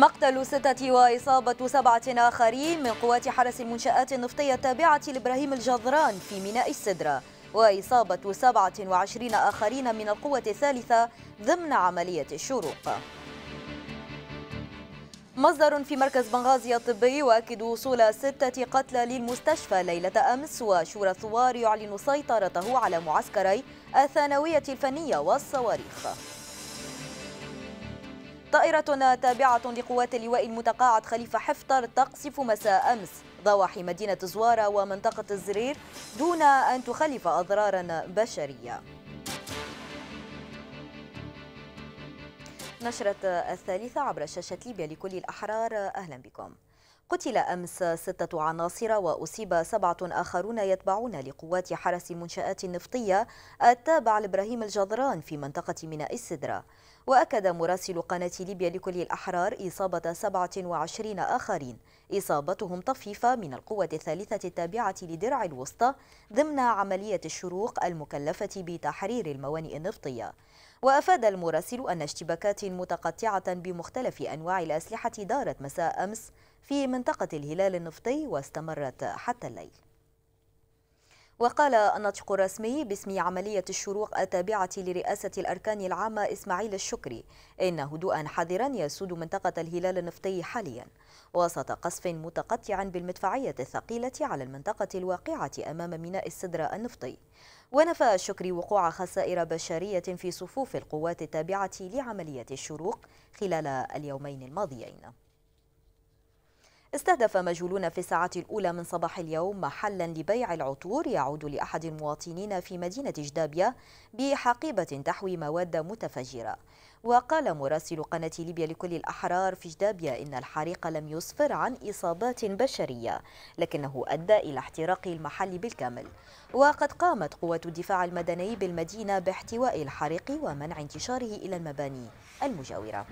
مقتل ستة وإصابة سبعة آخرين من قوات حرس المنشآت النفطية التابعة لإبراهيم الجذران في ميناء السدرة وإصابة سبعة وعشرين آخرين من القوة الثالثة ضمن عملية الشروق. مصدر في مركز بنغازي الطبي يؤكد وصول ستة قتلى للمستشفى ليلة أمس وشورى الثوار يعلن سيطرته على معسكري الثانوية الفنية والصواريخ. طائرة تابعة لقوات اللواء المتقاعد خليفة حفتر تقصف مساء أمس ضواحي مدينة زوارة ومنطقة الزرير دون أن تخلف أضرارا بشرية. نشرة الثالثة عبر شاشة ليبيا لكل الأحرار أهلا بكم. قتل أمس ستة عناصر وأصيب سبعة آخرون يتبعون لقوات حرس المنشآت النفطية التابع لإبراهيم الجذران في منطقة ميناء السدرة. وأكد مراسل قناة ليبيا لكل الأحرار إصابة 27 آخرين. إصابتهم طفيفة من القوة الثالثة التابعة لدرع الوسطى ضمن عملية الشروق المكلفة بتحرير الموانئ النفطية. وأفاد المراسل أن اشتباكات متقطعة بمختلف أنواع الأسلحة دارت مساء أمس في منطقة الهلال النفطي واستمرت حتى الليل. وقال الناطق الرسمي باسم عملية الشروق التابعة لرئاسة الأركان العامة إسماعيل الشكري إن هدوءا حذرا يسود منطقة الهلال النفطي حاليا وسط قصف متقطع بالمدفعية الثقيلة على المنطقة الواقعة أمام ميناء السدرة النفطي. ونفى الشكري وقوع خسائر بشرية في صفوف القوات التابعة لعملية الشروق خلال اليومين الماضيين. استهدف مجهولون في الساعات الأولى من صباح اليوم محلا لبيع العطور يعود لأحد المواطنين في مدينة جدابية بحقيبة تحوي مواد متفجرة. وقال مراسل قناة ليبيا لكل الأحرار في جدابية إن الحريق لم يسفر عن إصابات بشرية لكنه أدى إلى احتراق المحل بالكامل. وقد قامت قوة الدفاع المدني بالمدينة باحتواء الحريق ومنع انتشاره إلى المباني المجاورة.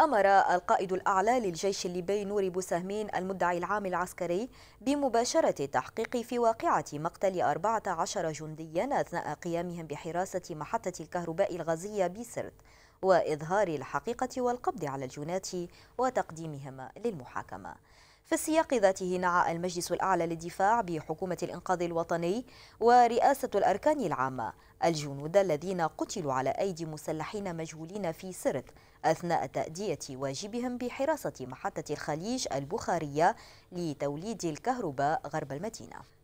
أمر القائد الأعلى للجيش الليبي نور بوسهمين المدعي العام العسكري بمباشرة التحقيق في واقعة مقتل 14 جنديا أثناء قيامهم بحراسة محطة الكهرباء الغازية بسرت وإظهار الحقيقة والقبض على الجنات وتقديمهم للمحاكمة. في السياق ذاته نعى المجلس الأعلى للدفاع بحكومة الإنقاذ الوطني ورئاسة الأركان العامة الجنود الذين قتلوا على أيدي مسلحين مجهولين في سرت أثناء تأدية واجبهم بحراسة محطة الخليج البخارية لتوليد الكهرباء غرب المدينة.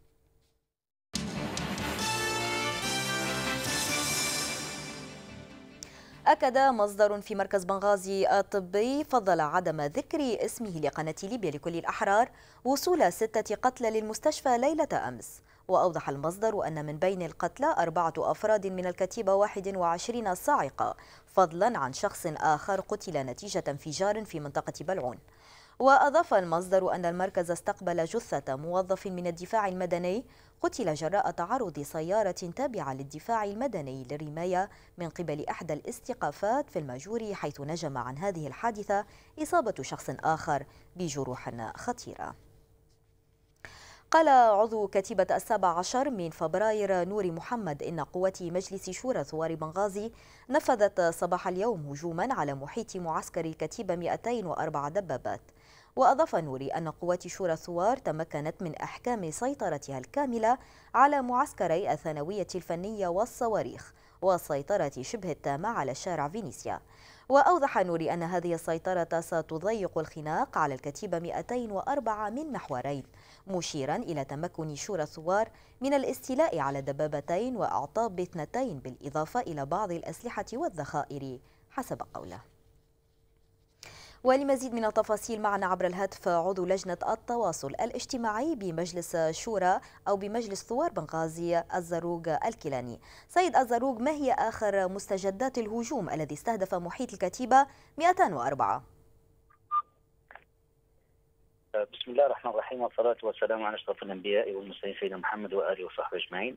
أكد مصدر في مركز بنغازي الطبي فضل عدم ذكر اسمه لقناة ليبيا لكل الأحرار وصول ستة قتلى للمستشفى ليلة أمس. وأوضح المصدر أن من بين القتلى أربعة أفراد من الكتيبة 21 صاعقة فضلا عن شخص آخر قتل نتيجة انفجار في منطقة بلعون. وأضاف المصدر أن المركز استقبل جثة موظف من الدفاع المدني قتل جراء تعرض سيارة تابعة للدفاع المدني للرماية من قبل إحدى الاستيقافات في المجور حيث نجم عن هذه الحادثة إصابة شخص آخر بجروح خطيرة. قال عضو كتيبة السابع عشر من فبراير نور محمد إن قوات مجلس شورى ثوار بنغازي نفذت صباح اليوم هجوما على محيط معسكر الكتيبة 204 دبابات. وأضاف نوري أن قوات شورى الثوار تمكنت من أحكام سيطرتها الكاملة على معسكري الثانوية الفنية والصواريخ والسيطرة شبه التامة على شارع فينيسيا. وأوضح نوري أن هذه السيطرة ستضيق الخناق على الكتيبة 204 من محورين مشيرا إلى تمكن شورى الثوار من الاستيلاء على دبابتين وأعطاب اثنتين بالإضافة إلى بعض الأسلحة والذخائر حسب قوله. ولمزيد من التفاصيل معنا عبر الهاتف عضو لجنة التواصل الاجتماعي بمجلس شورى أو بمجلس ثوار بنغازي الزروق الكيلاني. سيد الزروق ما هي آخر مستجدات الهجوم الذي استهدف محيط الكتيبة 204 بسم الله الرحمن الرحيم والصلاة والسلام على أشرف الأنبياء والمرسلين سيدنا محمد وآله وصحبه أجمعين.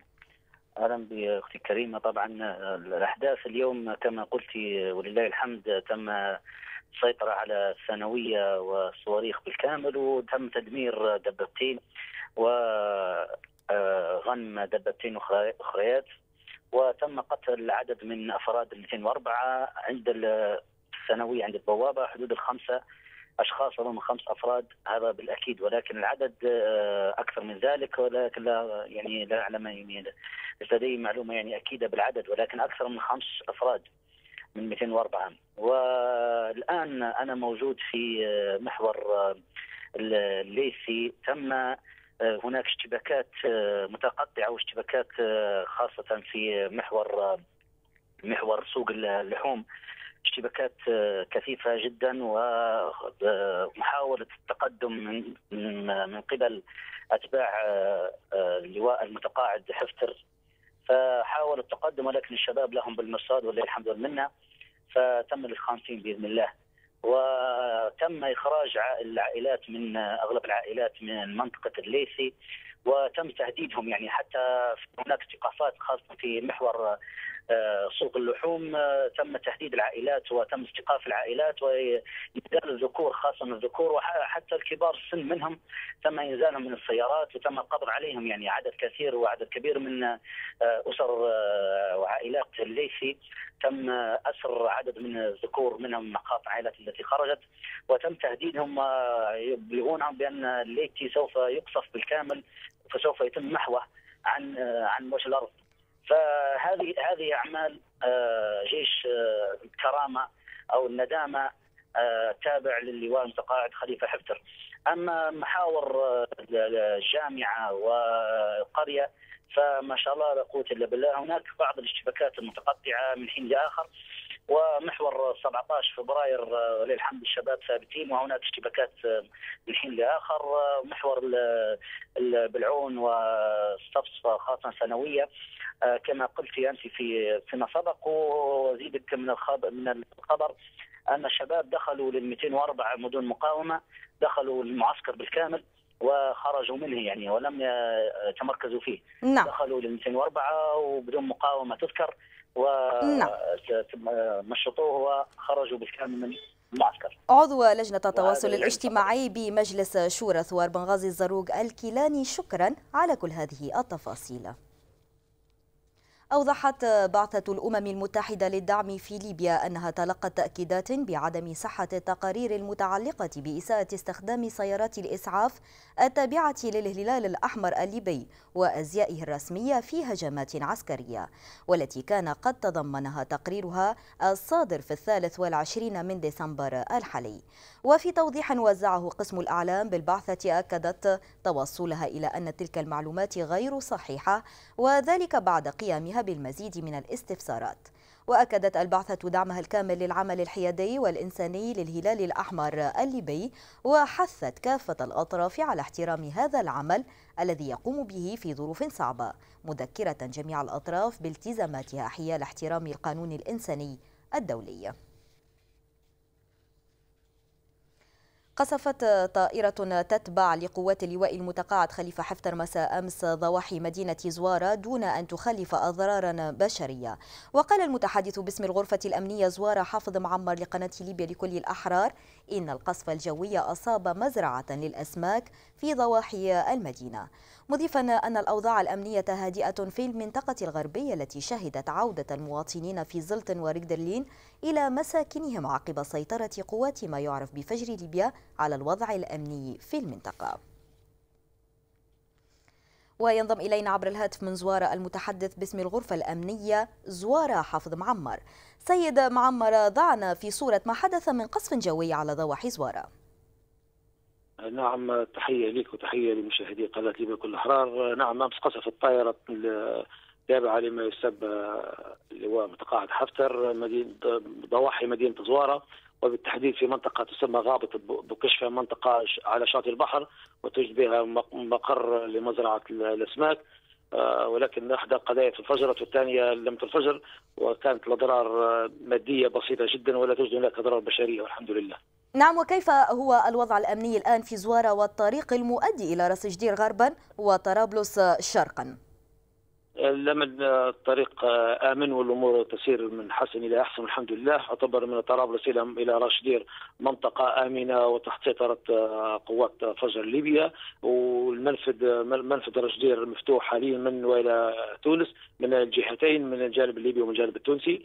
أهلا بأختي الكريمة. طبعا الأحداث اليوم كما قلت ولله الحمد تم السيطرة على الثانوية والصواريخ بالكامل وتم تدمير دبابتين وغنم دبابتين أخريات وتم قتل عدد من أفراد ال 204 عند سنوية عند البوابة حدود الخمسة أشخاص ربما خمس أفراد. هذا بالأكيد ولكن العدد آه، أكثر من ذلك ولكن لا يعني لا أعلم يعني لدي معلومة يعني أكيدة بالعدد ولكن أكثر من خمس أفراد. من 204 والآن أنا موجود في آه، محور آه، الليثي. تم هناك اشتباكات متقطعة واشتباكات خاصة في محور محور سوق اللحوم. اشتباكات آه، كثيفة جدا ومحاولة التقدم من من قبل أتباع آه، آه، اللواء المتقاعد حفتر فحاولوا التقدم ولكن الشباب لهم بالمرصاد ولله الحمد والمنة فتم الخامسين بإذن الله. وتم إخراج العائلات من أغلب العائلات من منطقة الليثي وتم تهديدهم يعني حتى هناك استيقافات خاصة في محور سوق اللحوم آه، تم تهديد العائلات وتم استيقاف العائلات وإنزال الذكور خاصة الذكور وحتى الكبار السن منهم تم إنزالهم من السيارات وتم القبض عليهم يعني عدد كثير وعدد كبير من آه، أسر وعائلات الليثي. تم أسر عدد من الذكور منهم مقاطع عائلات التي خرجت وتم تهديدهم ويبلغونهم بأن الليثي سوف يقصف بالكامل فسوف يتم محوه عن عن وجه الأرض. فهذه هذه أعمال آه، جيش آه، الكرامة أو الندامة آه، تابع للواء المتقاعد خليفة حفتر. أما محاور الجامعة والقرية فما شاء الله لا قوة إلا بالله هناك بعض الاشتباكات المتقطعة من حين لاخر ومحور 17 فبراير ولله الحمد الشباب ثابتين وهناك اشتباكات من حين لآخر محور بالعون والصفصفه خاصة سنوية. آه، كما قلت أنت في فيما سبق وأزيدك من الخبر من الخبر أن الشباب دخلوا لل 204 مدن مقاومة دخلوا المعسكر بالكامل وخرجوا منه يعني ولم يتمركزوا فيه. نعم. دخلوا لل 204 وبدون مقاومة تذكر. ومشطوه نعم. وخرجوا بالكامل من المعسكر. عضو لجنة التواصل الاجتماعي بمجلس شورى ثوار بنغازي الزروق الكيلاني شكرا على كل هذه التفاصيل. أوضحت بعثة الأمم المتحدة للدعم في ليبيا أنها تلقت تأكيدات بعدم صحة التقارير المتعلقة بإساءة استخدام سيارات الإسعاف التابعة للهلال الأحمر الليبي وأزيائه الرسمية في هجمات عسكرية والتي كان قد تضمنها تقريرها الصادر في الثالث والعشرين من ديسمبر الحالي. وفي توضيح وزعه قسم الأعلام بالبعثة أكدت توصلها إلى أن تلك المعلومات غير صحيحة وذلك بعد قيامها بالمزيد من الاستفسارات. وأكدت البعثة دعمها الكامل للعمل الحيادي والإنساني للهلال الأحمر الليبي وحثت كافة الأطراف على احترام هذا العمل الذي يقوم به في ظروف صعبة مذكرة جميع الأطراف بالتزاماتها حيال احترام القانون الإنساني الدولي. قصفت طائرة تتبع لقوات اللواء المتقاعد خليفة حفتر مساء أمس ضواحي مدينة زوارة دون أن تخلف أضرارا بشرية. وقال المتحدث باسم الغرفة الأمنية زوارة حافظ معمر لقناة ليبيا لكل الأحرار إن القصف الجوي أصاب مزرعة للأسماك في ضواحي المدينة. مضيفا أن الأوضاع الأمنية هادئة في المنطقة الغربية التي شهدت عودة المواطنين في زلط وريغدرلين إلى مساكنهم عقب سيطرة قوات ما يعرف بفجر ليبيا على الوضع الأمني في المنطقة. وينضم إلينا عبر الهاتف من زوارة المتحدث باسم الغرفة الأمنية زوارة حافظ معمر. سيد معمر ضعنا في صورة ما حدث من قصف جوي على ضواحي زوارة. نعم تحية لك وتحية لمشاهدي قناة ليبيا كل أحرار نعم أمس قصفت الطائرة التابعة لما يسب لواء متقاعد حفتر مدينة ضواحي مدينة زوارة وبالتحديد في منطقة تسمى غابة بكشفة منطقة على شاطئ البحر وتوجد بها مقر لمزرعة الأسماك آه، ولكن إحدى قضايا تفجرت والثانية لم تنفجر وكانت الأضرار مادية بسيطة جدا ولا توجد هناك أضرار بشرية والحمد لله. نعم وكيف هو الوضع الأمني الآن في زواره والطريق المؤدي إلى راس جدير غربا وطرابلس شرقا؟ لما الطريق آمن والأمور تسير من حسن إلى أحسن الحمد لله. اعتبر من طرابلس إلى إلى راشدير منطقة آمنة وتحت سيطرة قوات فجر ليبيا. والمنفذ منفذ راشدير مفتوح حاليا من وإلى تونس من الجهتين من الجانب الليبي ومن الجانب التونسي.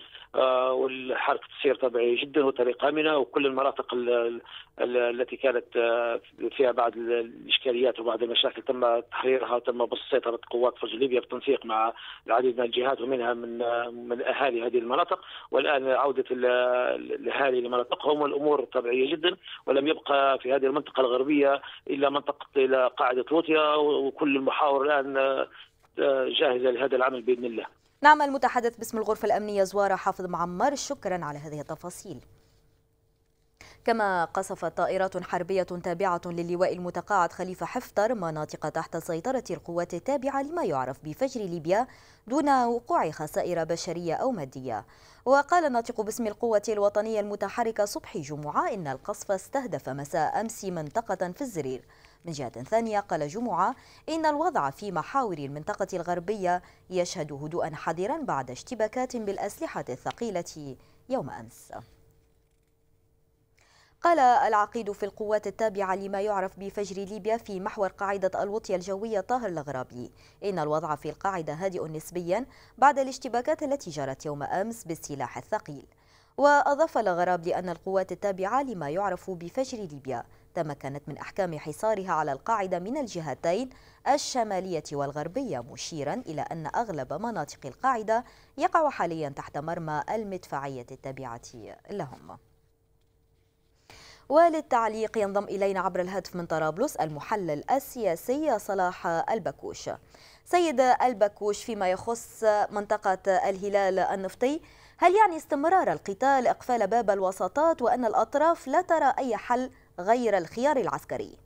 والحركة تسير طبيعي جدا وطريق آمنة. وكل المناطق التي كانت فيها بعض الإشكاليات وبعض المشاكل تم تحريرها وتم بسط سيطره قوات فجر ليبيا بالتنسيق مع العديد من الجهات ومنها من من أهالي هذه المناطق والآن عودة الأهالي لمناطقهم والأمور طبيعية جدا ولم يبقى في هذه المنطقة الغربية إلا منطقة إلى قاعدة لوطيا وكل المحاور الآن جاهزة لهذا العمل بإذن الله. نعم المتحدث باسم الغرفة الأمنية زوارة حافظ معمر شكرا على هذه التفاصيل. كما قصفت طائرات حربية تابعة للواء المتقاعد خليفة حفتر مناطق تحت سيطرة القوات التابعة لما يعرف بفجر ليبيا دون وقوع خسائر بشرية أو مادية. وقال الناطق باسم القوة الوطنية المتحركة صبحي جمعة إن القصف استهدف مساء أمس منطقة في الزرير. من جهة ثانية قال جمعة إن الوضع في محاور المنطقة الغربية يشهد هدوءا حذرا بعد اشتباكات بالأسلحة الثقيلة يوم أمس. قال العقيد في القوات التابعة لما يعرف بفجر ليبيا في محور قاعدة الوطية الجوية طاهر الغرابي إن الوضع في القاعدة هادئ نسبيا بعد الاشتباكات التي جرت يوم أمس بالسلاح الثقيل. وأضاف الغراب لأن القوات التابعة لما يعرف بفجر ليبيا تمكنت من أحكام حصارها على القاعدة من الجهتين الشمالية والغربية مشيرا إلى أن أغلب مناطق القاعدة يقع حاليا تحت مرمى المدفعية التابعة لهم. وللتعليق ينضم إلينا عبر الهاتف من طرابلس المحلل السياسي صلاح البكوش سيد البكوش فيما يخص منطقة الهلال النفطي هل يعني استمرار القتال إقفال باب الوساطات وأن الأطراف لا ترى أي حل غير الخيار العسكري؟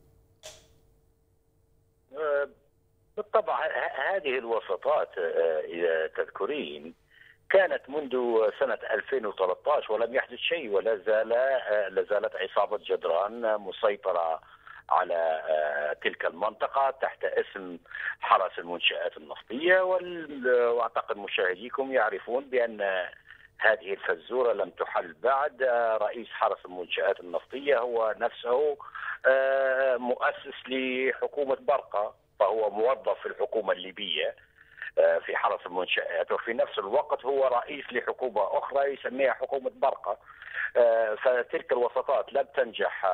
بالطبع هذه الوساطات إذا تذكرين كانت منذ سنة 2013 ولم يحدث شيء ولا زال لا زالت عصابة جدران مسيطرة على تلك المنطقة تحت اسم حرس المنشآت النفطية. وأعتقد مشاهديكم يعرفون بأن هذه الفزورة لم تحل بعد. رئيس حرس المنشآت النفطية هو نفسه مؤسس لحكومة برقة فهو موظف في الحكومة الليبية. في حرس المنشآت. وفي نفس الوقت هو رئيس لحكومة أخرى يسميها حكومة برقة. فتلك الوساطات لم تنجح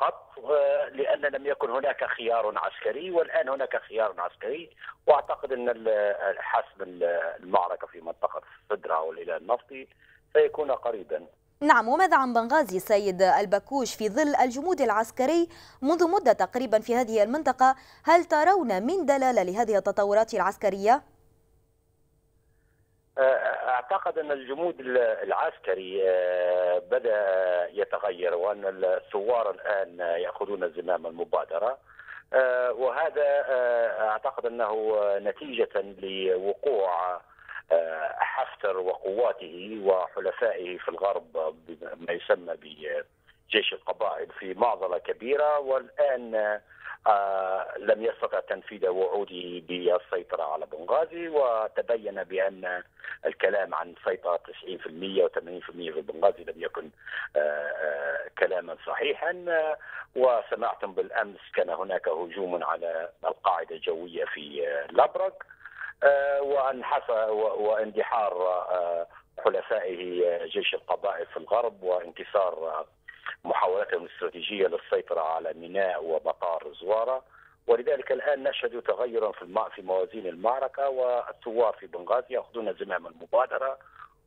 قط لأن لم يكن هناك خيار عسكري والآن هناك خيار عسكري. وأعتقد أن حسم المعركة في منطقة فدرة والإله النفطي سيكون قريبا. نعم وماذا عن بنغازي سيد البكوش في ظل الجمود العسكري منذ مدة تقريبا في هذه المنطقة هل ترون من دلالة لهذه التطورات العسكرية؟ أعتقد أن الجمود العسكري بدأ يتغير وأن الثوار الآن يأخذون زمام المبادرة وهذا أعتقد أنه نتيجة لوقوع حفتر وقواته وحلفائه في الغرب بما يسمى بجيش القبائل في معضلة كبيرة والآن آه لم يستطع تنفيذ وعوده بالسيطرة على بنغازي وتبين بأن الكلام عن سيطرة 90% و80% في بنغازي لم يكن آه آه كلاما صحيحا. وسمعتم بالأمس كان هناك هجوم على القاعدة الجوية في لابرق واندحار حلفائه جيش القبائل في الغرب وانكسار محاولاتهم الاستراتيجية للسيطرة على ميناء ومطار زوارة. ولذلك الآن نشهد تغيرا في في موازين المعركة والثوار في بنغازي يأخذون زمام المبادرة.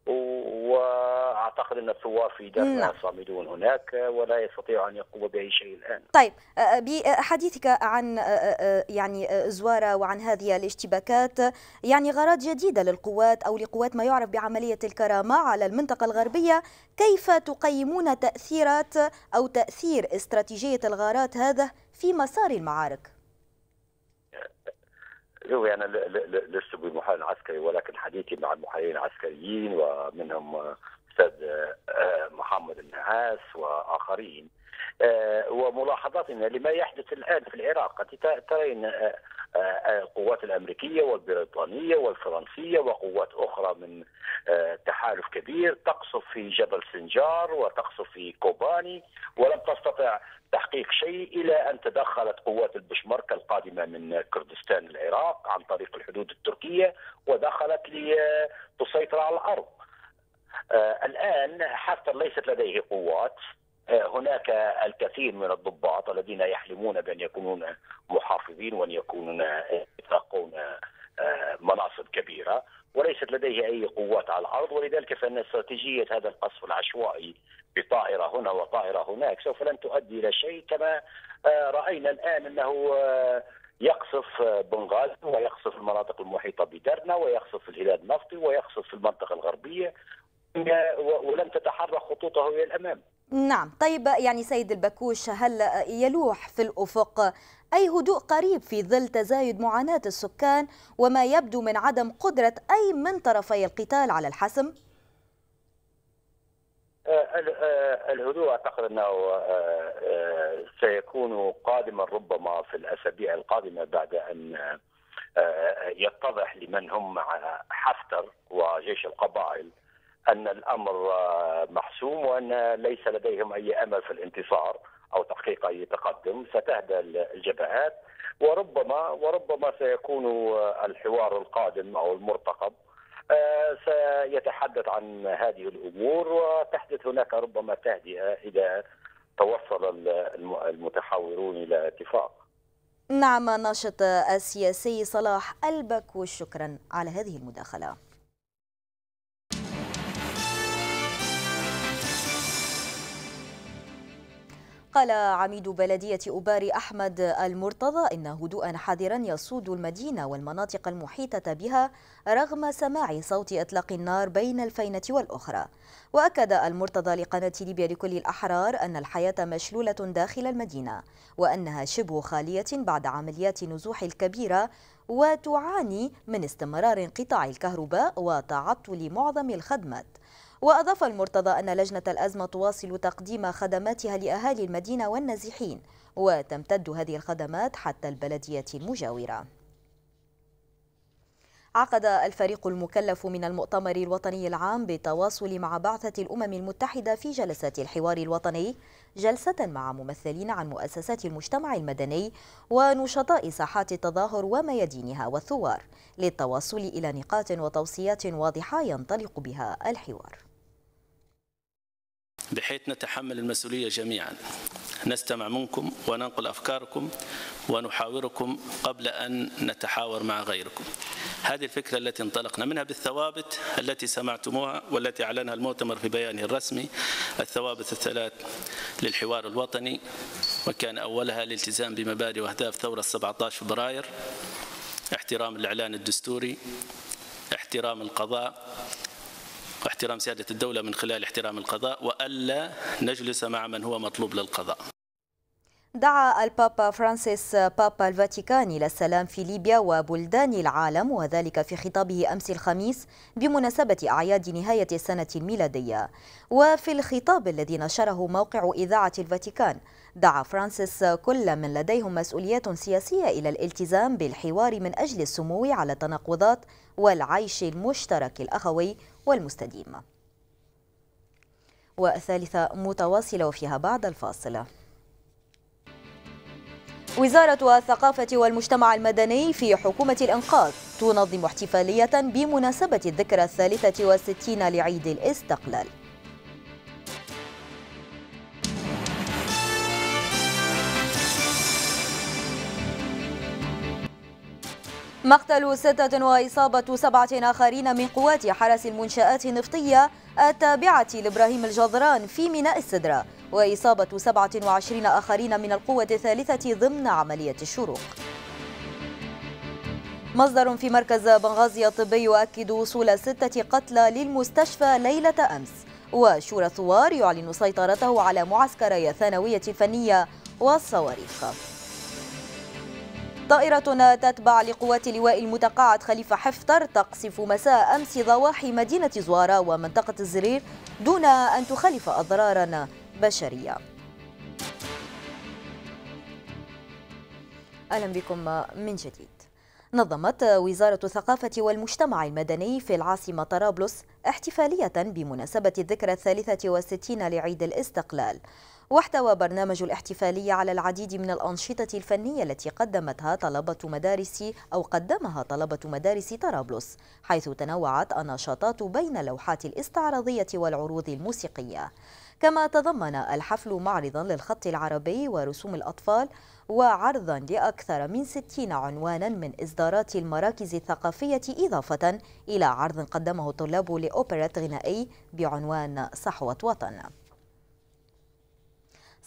وأعتقد أن الثوار في درنا صامدون هناك ولا يستطيع أن يقوم باي شيء الآن. طيب بحديثك عن يعني زوارة وعن هذه الاشتباكات يعني غارات جديدة للقوات أو لقوات ما يعرف بعملية الكرامة على المنطقة الغربية، كيف تقيمون تأثيرات أو تأثير استراتيجية الغارات هذا في مسار المعارك؟ شوفي أنا لست بمحلل عسكري ولكن حديثي مع المحللين العسكريين ومنهم الاستاذ محمد النعاس وآخرين وملاحظاتنا لما يحدث الآن في العراق ترين القوات الأمريكية والبريطانية والفرنسية وقوات أخرى من تحالف كبير تقصف في جبل سنجار وتقصف في كوباني ولم تستطع تحقيق شيء إلى أن تدخلت قوات البشمركه القادمة من كردستان العراق عن طريق الحدود التركية ودخلت لتسيطر على الأرض. الآن حفتر ليست لديه قوات. هناك الكثير من الضباط الذين يحلمون بأن يكونون محافظين وأن يكونون يتلقون مناصب كبيرة وليست لديه أي قوات على الأرض. ولذلك فإن استراتيجية هذا القصف العشوائي بطائرة هنا وطائرة هناك سوف لن تؤدي إلى شيء كما رأينا الآن أنه يقصف بنغازي ويقصف المناطق المحيطة بدرنا ويقصف الهلال النفطي ويقصف المنطقة الغربية ولم تتحرك خطوطه إلى الأمام. نعم طيب يعني سيد البكوش هل يلوح في الأفق أي هدوء قريب في ظل تزايد معاناة السكان وما يبدو من عدم قدرة أي من طرفي القتال على الحسم؟ الهدوء أعتقد أنه سيكون قادما ربما في الأسابيع القادمة بعد أن يتضح لمن هم مع حفتر وجيش القبائل أن الأمر محسوم وأن ليس لديهم أي أمل في الانتصار أو تحقيق أي تقدم ستهدى الجبهات وربما وربما سيكون الحوار القادم أو المرتقب سيتحدث عن هذه الأمور وتحدث هناك ربما تهدئة إذا توصل المتحاورون إلى اتفاق. نعم الناشط السياسي صلاح البكوش شكرا على هذه المداخلة. قال عميد بلدية أباري أحمد المرتضى إن هدوءا حذرا يصود المدينة والمناطق المحيطة بها رغم سماع صوت إطلاق النار بين الفينة والأخرى. وأكد المرتضى لقناة ليبيا لكل الأحرار أن الحياة مشلولة داخل المدينة وأنها شبه خالية بعد عمليات نزوح الكبيرة وتعاني من استمرار انقطاع الكهرباء وتعطل معظم الخدمات. وأضاف المرتضى أن لجنة الأزمة تواصل تقديم خدماتها لأهالي المدينة والنازحين وتمتد هذه الخدمات حتى البلدية المجاورة. عقد الفريق المكلف من المؤتمر الوطني العام بالتواصل مع بعثة الأمم المتحدة في جلسات الحوار الوطني جلسة مع ممثلين عن مؤسسات المجتمع المدني ونشطاء ساحات التظاهر وميادينها والثوار للتوصل إلى نقاط وتوصيات واضحة ينطلق بها الحوار. بحيث نتحمل المسؤولية جميعا. نستمع منكم وننقل أفكاركم ونحاوركم قبل أن نتحاور مع غيركم. هذه الفكرة التي انطلقنا منها بالثوابت التي سمعتموها والتي أعلنها المؤتمر في بيانه الرسمي الثوابت الثلاث للحوار الوطني وكان أولها الالتزام بمبادئ وأهداف ثورة 17 فبراير احترام الإعلان الدستوري احترام القضاء واحترام سيادة الدولة من خلال احترام القضاء وألا نجلس مع من هو مطلوب للقضاء. دعا البابا فرانسيس بابا الفاتيكان إلى السلام في ليبيا وبلدان العالم وذلك في خطابه أمس الخميس بمناسبة أعياد نهاية السنة الميلادية. وفي الخطاب الذي نشره موقع إذاعة الفاتيكان دعا فرانسيس كل من لديهم مسؤوليات سياسية إلى الالتزام بالحوار من أجل السمو على التناقضات والعيش المشترك الأخوي والمستديم. والثالثة متواصلة وفيها بعد الفاصلة وزارة الثقافة والمجتمع المدني في حكومة الإنقاذ تنظم احتفالية بمناسبة الذكرى الثالثة والستين لعيد الاستقلال. مقتل ستة وإصابة سبعة آخرين من قوات حرس المنشآت النفطية التابعة لإبراهيم الجذران في ميناء السدرة وإصابة 27 آخرين من القوة الثالثة ضمن عملية الشروق. مصدر في مركز بنغازي الطبي يؤكد وصول ستة قتلى للمستشفى ليلة أمس وشورى الثوار يعلن سيطرته على معسكري الثانوية الفنية والصواريخ. طائرة تتبع لقوات اللواء المتقاعد خليفة حفتر تقصف مساء أمس ضواحي مدينة زوارة ومنطقة الزرير دون أن تخلف أضرارا بشرية. أهلا بكم من جديد. نظمت وزارة الثقافة والمجتمع المدني في العاصمة طرابلس احتفالية بمناسبة الذكرى الثالثة والستين لعيد الاستقلال. واحتوى برنامج الاحتفالية على العديد من الأنشطة الفنية التي قدمتها طلبة مدارس أو قدمها طلبة مدارس طرابلس حيث تنوعت النشاطات بين اللوحات الاستعراضية والعروض الموسيقية. كما تضمن الحفل معرضا للخط العربي ورسوم الأطفال وعرضا لأكثر من 60 عنوانا من إصدارات المراكز الثقافية إضافة إلى عرض قدمه الطلاب لأوبرا غنائي بعنوان صحوة وطن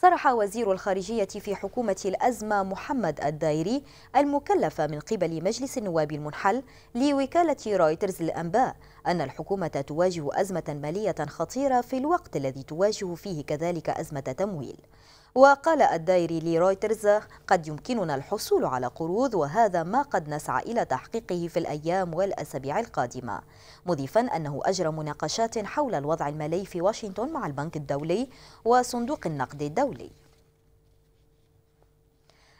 صرح وزير الخارجية في حكومة الأزمة محمد الدايري المكلف من قبل مجلس النواب المنحل لوكالة رويترز للأنباء أن الحكومة تواجه أزمة مالية خطيرة في الوقت الذي تواجه فيه كذلك أزمة تمويل. وقال الدايري لرويترز قد يمكننا الحصول على قروض وهذا ما قد نسعى إلى تحقيقه في الأيام والأسابيع القادمة. مضيفا أنه أجرى مناقشات حول الوضع المالي في واشنطن مع البنك الدولي وصندوق النقد الدولي.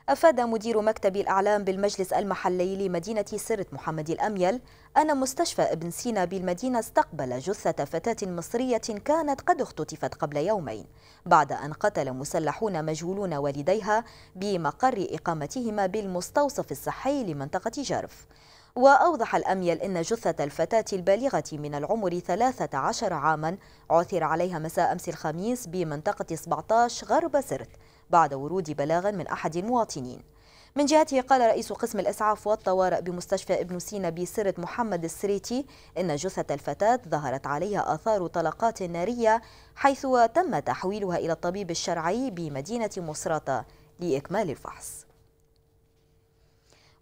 أفاد مدير مكتب الأعلام بالمجلس المحلي لمدينة سرت محمد الأميل أن مستشفى ابن سينا بالمدينة استقبل جثة فتاة مصرية كانت قد اختطفت قبل يومين بعد أن قتل مسلحون مجهولون والديها بمقر إقامتهما بالمستوصف الصحي لمنطقة جرف. وأوضح الأميل أن جثة الفتاة البالغة من العمر 13 عاما عثر عليها مساء أمس الخميس بمنطقة 17 غرب سرت بعد ورود بلاغ من أحد المواطنين. من جهته قال رئيس قسم الإسعاف والطوارئ بمستشفى ابن سينا بسرة محمد السريتي إن جثة الفتاة ظهرت عليها آثار طلقات نارية حيث تم تحويلها إلى الطبيب الشرعي بمدينة مصراتة لإكمال الفحص.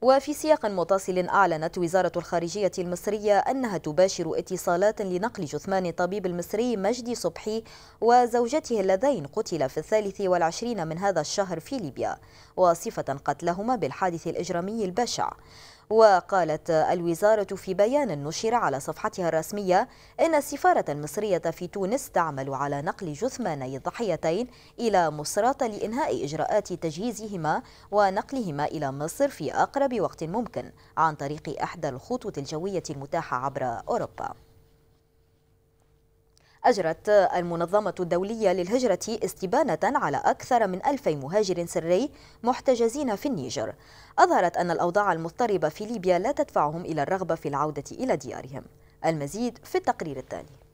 وفي سياق متصل أعلنت وزارة الخارجية المصرية أنها تباشر اتصالات لنقل جثمان الطبيب المصري مجدي صبحي وزوجته اللذين قتل في الثالث والعشرين من هذا الشهر في ليبيا وصفة قتلهما بالحادث الإجرامي البشع. وقالت الوزارة في بيان نشر على صفحتها الرسمية إن السفارة المصرية في تونس تعمل على نقل جثماني الضحيتين إلى مصرات لإنهاء إجراءات تجهيزهما ونقلهما إلى مصر في أقرب وقت ممكن عن طريق إحدى الخطوط الجوية المتاحة عبر أوروبا. أجرت المنظمة الدولية للهجرة استبانة على أكثر من ألف مهاجر سري محتجزين في النيجر. أظهرت أن الأوضاع المضطربة في ليبيا لا تدفعهم إلى الرغبة في العودة إلى ديارهم. المزيد في التقرير التالي.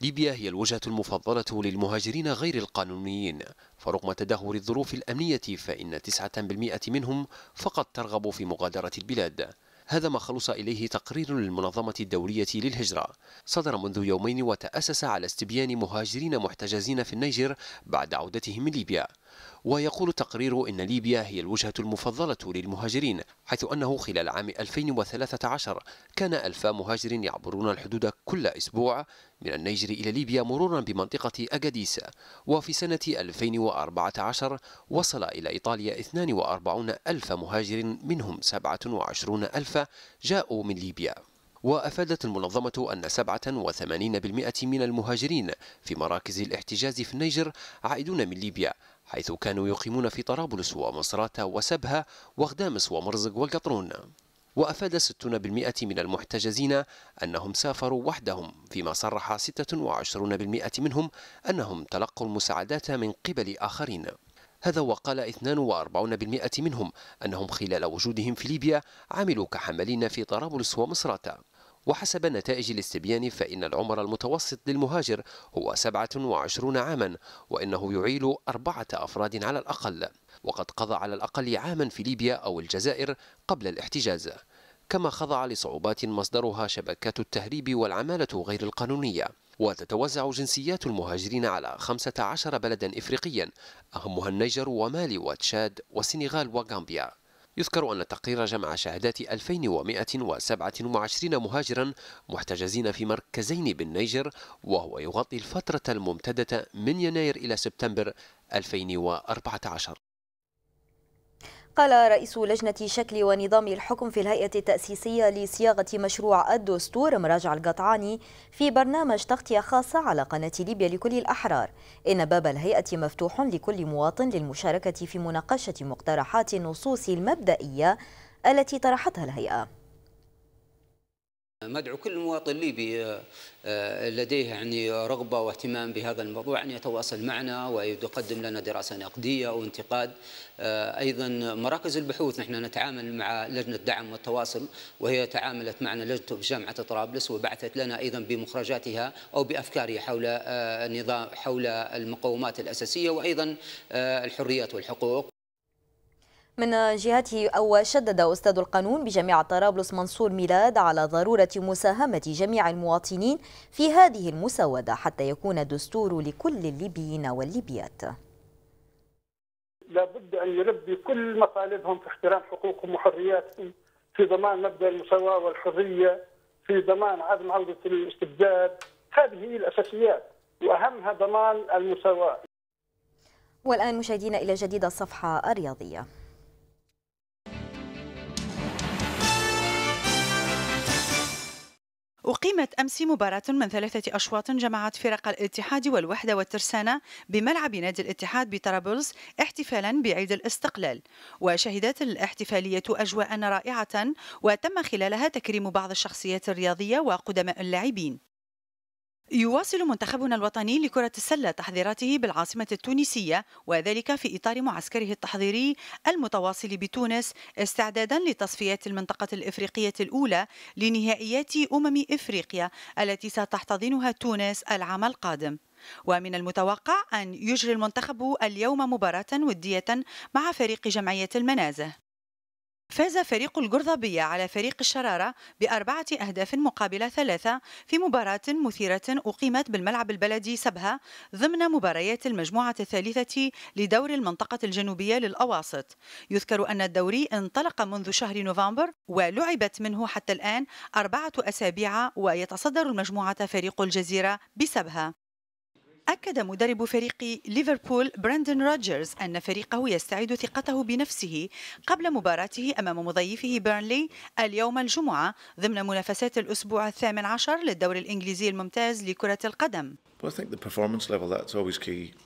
ليبيا هي الوجهة المفضلة للمهاجرين غير القانونيين. فرغم تدهور الظروف الأمنية فإن 9% منهم فقط ترغب في مغادرة البلاد. هذا ما خلص إليه تقرير للمنظمة الدولية للهجرة. صدر منذ يومين وتأسس على استبيان مهاجرين محتجزين في النيجر بعد عودتهم من ليبيا. ويقول التقرير إن ليبيا هي الوجهة المفضلة للمهاجرين حيث أنه خلال عام 2013 كان ألف مهاجر يعبرون الحدود كل أسبوع من النيجر إلى ليبيا مرورا بمنطقة أجاديس وفي سنة 2014 وصل إلى إيطاليا 42 ألف مهاجر منهم 27 ألف جاءوا من ليبيا. وأفادت المنظمة أن 87% من المهاجرين في مراكز الاحتجاز في النيجر عائدون من ليبيا حيث كانوا يقيمون في طرابلس ومصراتة وسبها وغدامس ومرزق والقطرون. وأفاد 60% من المحتجزين أنهم سافروا وحدهم فيما صرح 26% منهم أنهم تلقوا المساعدات من قبل آخرين. هذا وقال 42% منهم أنهم خلال وجودهم في ليبيا عملوا كحملين في طرابلس ومصراتة وحسب نتائج الاستبيان فإن العمر المتوسط للمهاجر هو 27 عاما وإنه يعيل أربعة أفراد على الأقل. وقد قضى على الأقل عاما في ليبيا أو الجزائر قبل الاحتجاز. كما خضع لصعوبات مصدرها شبكات التهريب والعمالة غير القانونية. وتتوزع جنسيات المهاجرين على 15 بلدا إفريقيا أهمها النيجر ومالي وتشاد والسنغال وغامبيا. يذكر أن التقرير جمع شهادات 2127 مهاجرا محتجزين في مركزين بالنيجر وهو يغطي الفترة الممتدة من يناير إلى سبتمبر 2014 قال رئيس لجنة شكل ونظام الحكم في الهيئة التأسيسية لصياغة مشروع الدستور مراجع القطعاني في برنامج تغطية خاصة على قناة ليبيا لكل الأحرار. إن باب الهيئة مفتوح لكل مواطن للمشاركة في مناقشة مقترحات النصوص المبدئية التي طرحتها الهيئة. مدعو كل مواطن ليبي آه، آه، لديه يعني رغبة واهتمام بهذا الموضوع أن يتواصل معنا ويقدم لنا دراسة نقدية أو انتقاد آه، أيضا مراكز البحوث نحن نتعامل مع لجنة دعم والتواصل وهي تعاملت معنا لجنة في جامعة طرابلس وبعثت لنا أيضا بمخرجاتها أو بأفكارها حول نظام حول المقومات الأساسية وأيضا الحريات والحقوق. من جهته أو شدد أستاذ القانون بجامعة طرابلس منصور ميلاد على ضرورة مساهمة جميع المواطنين في هذه المسودة حتى يكون الدستور لكل الليبيين والليبيات. لابد أن يلبي كل مطالبهم في احترام حقوقهم وحرياتهم في ضمان مبدأ المساواة والحرية في ضمان عدم عودة الاستبداد. هذه هي الأساسيات وأهمها ضمان المساواة. والآن مشاهدينا إلى جديد الصفحة الرياضية. أقيمت أمس مباراة من ثلاثة أشواط جمعت فرق الاتحاد والوحدة والترسانة بملعب نادي الاتحاد بطرابلس احتفالا بعيد الاستقلال. وشهدت الاحتفالية أجواء رائعة وتم خلالها تكريم بعض الشخصيات الرياضية وقدماء اللاعبين. يواصل منتخبنا الوطني لكرة السلة تحضيراته بالعاصمة التونسية وذلك في إطار معسكره التحضيري المتواصل بتونس استعدادا لتصفيات المنطقة الإفريقية الأولى لنهائيات أمم إفريقيا التي ستحتضنها تونس العام القادم. ومن المتوقع أن يجري المنتخب اليوم مباراة ودية مع فريق جمعية المنازه فاز فريق القرضبية على فريق الشرارة بأربعة أهداف مقابل ثلاثة في مباراة مثيرة أقيمت بالملعب البلدي سبها ضمن مباريات المجموعة الثالثة لدور المنطقة الجنوبية للأواسط. يذكر أن الدوري انطلق منذ شهر نوفمبر ولعبت منه حتى الآن أربعة أسابيع ويتصدر المجموعة فريق الجزيرة بسبها. أكد مدرب فريق ليفربول براندن روجرز أن فريقه يستعيد ثقته بنفسه قبل مباراته أمام مضيفه بيرنلي اليوم الجمعة ضمن منافسات الأسبوع الثامن عشر للدور الإنجليزي الممتاز لكرة القدم.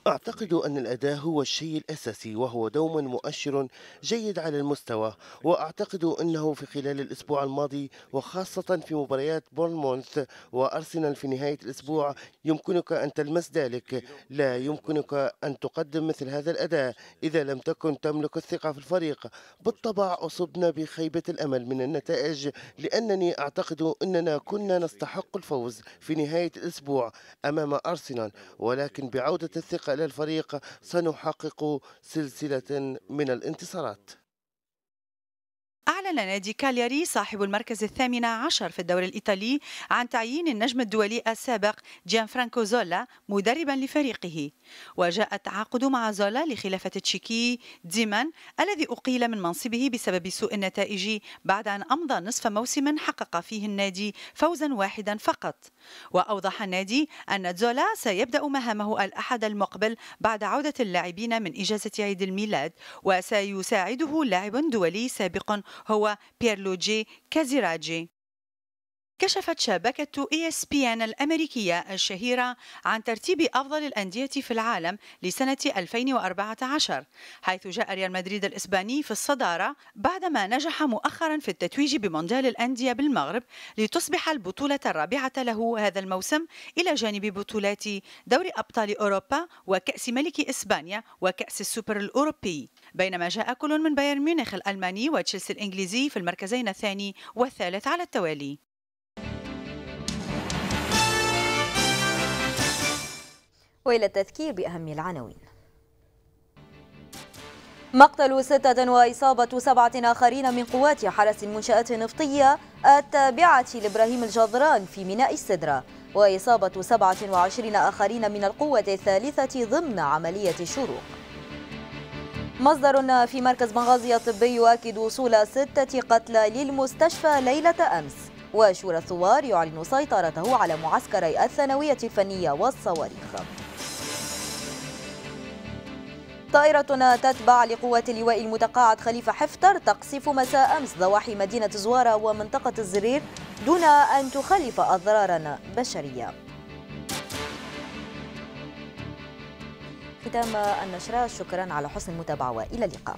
أعتقد أن الأداء هو الشيء الأساسي وهو دوما مؤشر جيد على المستوى. وأعتقد أنه في خلال الأسبوع الماضي وخاصة في مباريات بورنموث وأرسنال في نهاية الأسبوع يمكنك أن تلمس ذلك. لا يمكنك أن تقدم مثل هذا الأداء إذا لم تكن تملك الثقة في الفريق. بالطبع أصبنا بخيبة الأمل من النتائج لأنني أعتقد أننا كنا نستحق الفوز في نهاية الأسبوع. أمام أرسنال ولكن بعودة الثقة إلى الفريق سنحقق سلسلة من الانتصارات. أعلن نادي كالياري صاحب المركز الثامن عشر في الدوري الإيطالي عن تعيين النجم الدولي السابق جيان فرانكو زولا مدربا لفريقه. وجاء التعاقد مع زولا لخلافة التشيكي زيمان الذي أقيل من منصبه بسبب سوء النتائج بعد أن أمضى نصف موسم حقق فيه النادي فوزا واحدا فقط. وأوضح النادي أن زولا سيبدأ مهامه الأحد المقبل بعد عودة اللاعبين من إجازة عيد الميلاد وسيساعده لاعب دولي سابق هو بيرلوجي كازيراجي كشفت شبكة ESPN الأمريكية الشهيرة عن ترتيب أفضل الأندية في العالم لسنة 2014 حيث جاء ريال مدريد الإسباني في الصدارة بعدما نجح مؤخرا في التتويج بمونديال الأندية بالمغرب لتصبح البطولة الرابعة له هذا الموسم إلى جانب بطولات دوري أبطال أوروبا وكأس ملك إسبانيا وكأس السوبر الأوروبي. بينما جاء كل من بايرن ميونخ الألماني وتشيلسي الإنجليزي في المركزين الثاني والثالث على التوالي. وإلى التذكير بأهم العناوين. مقتل ستة وإصابة سبعة آخرين من قوات حرس المنشآت النفطية التابعة لإبراهيم الجدران في ميناء السدرة. وإصابة 27 آخرين من القوة الثالثة ضمن عملية الشروق. مصدر في مركز بنغازي الطبي يؤكد وصول ستة قتلى للمستشفى ليلة أمس. وشورى الثوار يعلن سيطرته على معسكري الثانوية الفنية والصواريخ. طائرة تتبع لقوات اللواء المتقاعد خليفة حفتر تقصف مساء أمس ضواحي مدينة زوارة ومنطقة الزرير دون أن تخلف أضرارا بشرية. ختام النشرة شكرا على حسن المتابعة وإلى اللقاء.